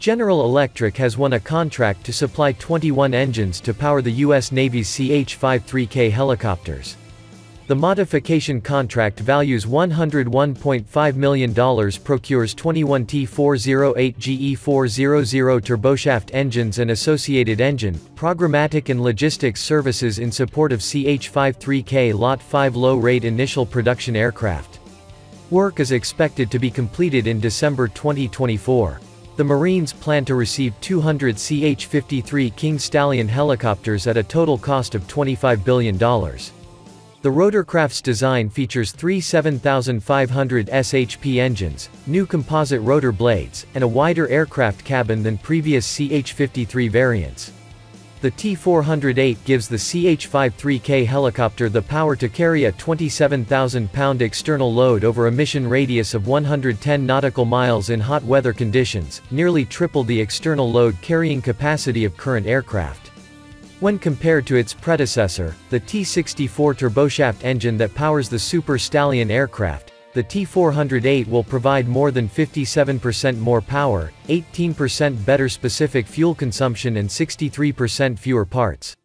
General Electric has won a contract to supply 21 engines to power the U.S. Navy's CH-53K helicopters. The modification contract values $101.5 million procures 21 T408 GE400 turboshaft engines and associated engine, programmatic and logistics services in support of CH-53K Lot 5 low-rate initial production aircraft. Work is expected to be completed in December 2024. The Marines plan to receive 200 CH-53 King Stallion helicopters at a total cost of $25 billion. The rotorcraft's design features three 7500 SHP engines, new composite rotor blades, and a wider aircraft cabin than previous CH-53 variants. The T-408 gives the CH-53K helicopter the power to carry a 27,000-pound external load over a mission radius of 110 nautical miles in hot weather conditions, nearly triple the external load carrying capacity of current aircraft. When compared to its predecessor, the T-64 turboshaft engine that powers the Super Stallion aircraft, the T-408 will provide more than 57% more power, 18% better specific fuel consumption and 63% fewer parts.